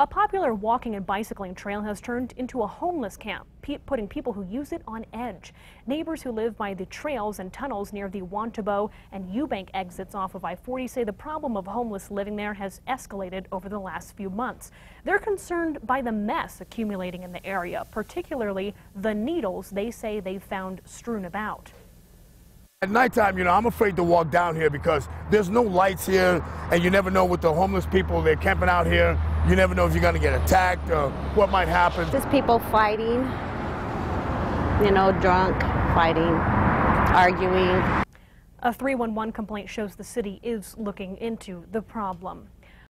A popular walking and bicycling trail has turned into a homeless camp, putting people who use it on edge. Neighbors who live by the trails and tunnels near the Juan Tabo and Eubank exits off of I-40 say the problem of homeless living there has escalated over the last few months. They're concerned by the mess accumulating in the area, particularly the needles they say they've found strewn about. At nighttime, you know, I'm afraid to walk down here because there's no lights here, and you never know with the homeless people, they're camping out here. You never know if you're going to get attacked or what might happen. Just people fighting, you know, drunk, fighting, arguing. A 311 complaint shows the city is looking into the problem.